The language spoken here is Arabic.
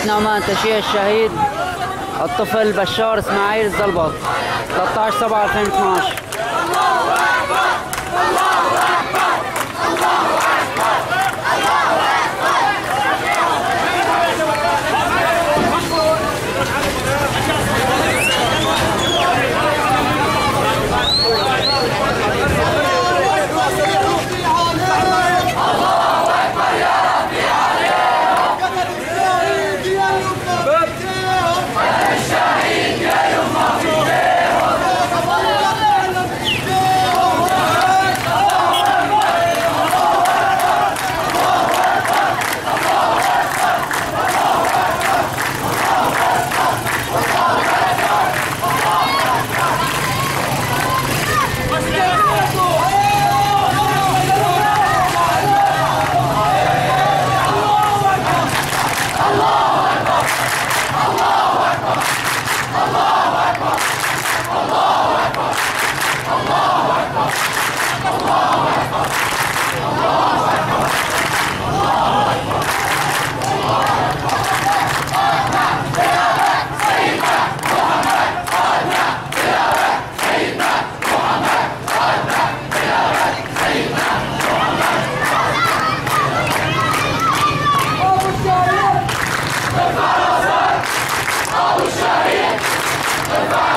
حفنة عمان تشييع الشهيد الطفل بشار إسماعيل الزلبط 13 7 2012 Survive!